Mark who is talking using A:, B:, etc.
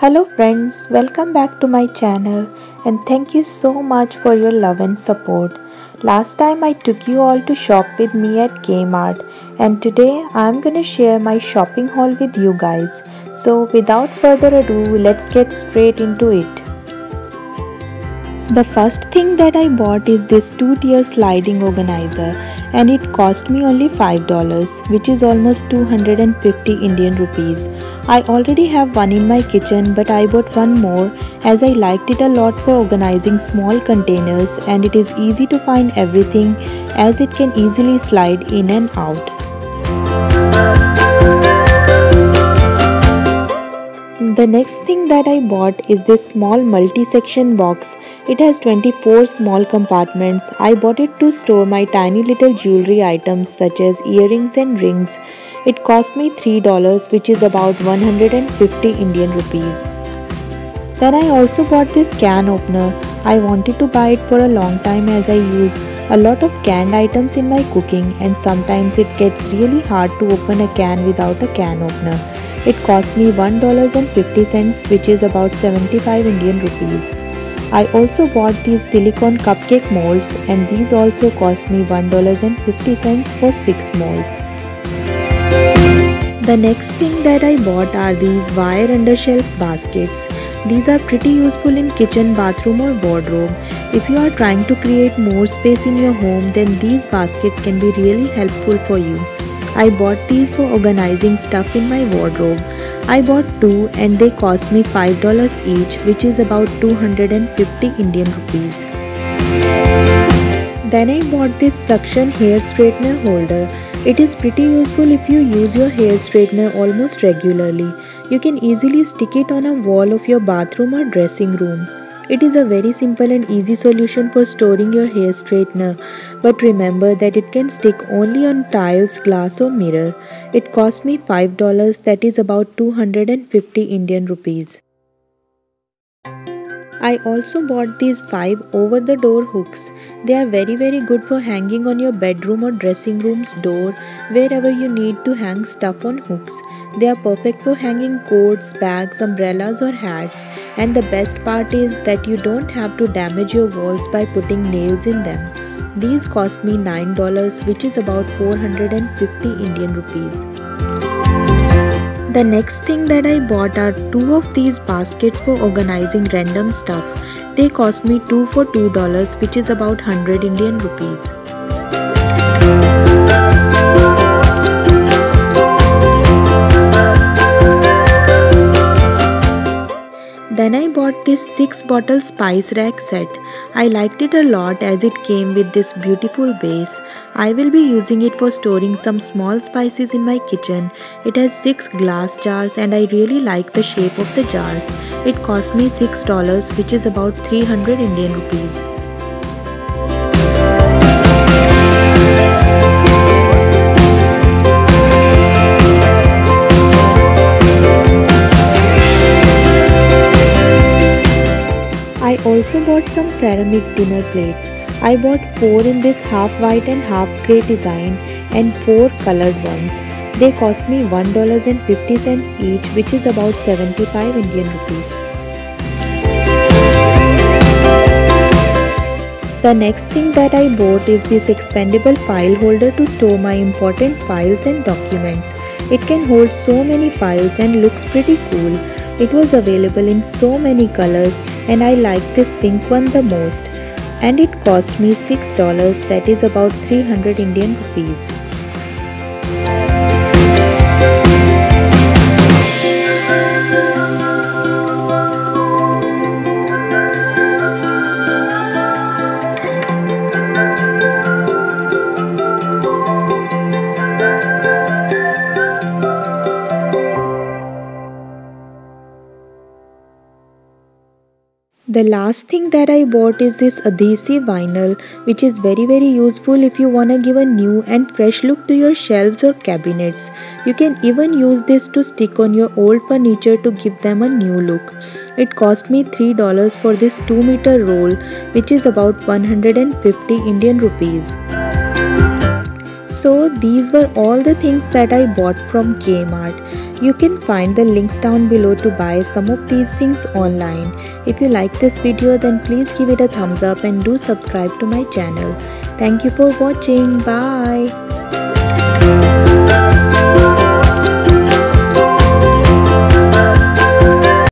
A: Hello friends, welcome back to my channel and thank you so much for your love and support. Last time I took you all to shop with me at Kmart and today I'm gonna share my shopping haul with you guys. So without further ado, let's get straight into it. The first thing that I bought is this 2-tier sliding organizer and it cost me only $5 which is almost 250 Indian rupees. I already have one in my kitchen but I bought one more as I liked it a lot for organizing small containers and it is easy to find everything as it can easily slide in and out. The next thing that I bought is this small multi-section box. It has 24 small compartments. I bought it to store my tiny little jewelry items such as earrings and rings. It cost me $3 which is about 150 Indian rupees. Then I also bought this can opener. I wanted to buy it for a long time as I use a lot of canned items in my cooking and sometimes it gets really hard to open a can without a can opener. It cost me $1.50 which is about 75 Indian rupees. I also bought these silicone cupcake molds and these also cost me $1.50 for 6 molds. The next thing that I bought are these wire undershelf baskets. These are pretty useful in kitchen, bathroom or wardrobe. If you are trying to create more space in your home then these baskets can be really helpful for you. I bought these for organizing stuff in my wardrobe. I bought two and they cost me $5 each which is about 250 Indian rupees. Then I bought this suction hair straightener holder. It is pretty useful if you use your hair straightener almost regularly. You can easily stick it on a wall of your bathroom or dressing room. It is a very simple and easy solution for storing your hair straightener, but remember that it can stick only on tiles, glass or mirror. It cost me $5 that is about 250 Indian rupees. I also bought these 5 over the door hooks. They are very very good for hanging on your bedroom or dressing room's door wherever you need to hang stuff on hooks. They are perfect for hanging coats, bags, umbrellas or hats and the best part is that you don't have to damage your walls by putting nails in them. These cost me $9 which is about 450 Indian rupees. The next thing that I bought are two of these baskets for organizing random stuff. They cost me 2 for $2 which is about 100 Indian rupees. This 6 bottle spice rack set. I liked it a lot as it came with this beautiful base. I will be using it for storing some small spices in my kitchen. It has 6 glass jars and I really like the shape of the jars. It cost me $6 which is about 300 Indian rupees. Also bought some ceramic dinner plates. I bought 4 in this half white and half grey design and 4 colored ones. They cost me $1.50 each which is about 75 Indian rupees. The next thing that I bought is this expandable file holder to store my important files and documents. It can hold so many files and looks pretty cool. It was available in so many colors and I like this pink one the most and it cost me $6 that is about 300 Indian rupees. The last thing that I bought is this adhesive vinyl which is very very useful if you wanna give a new and fresh look to your shelves or cabinets. You can even use this to stick on your old furniture to give them a new look. It cost me $3 for this 2 meter roll which is about 150 Indian rupees. These were all the things that I bought from Kmart. You can find the links down below to buy some of these things online. If you like this video then please give it a thumbs up and do subscribe to my channel. Thank you for watching. Bye.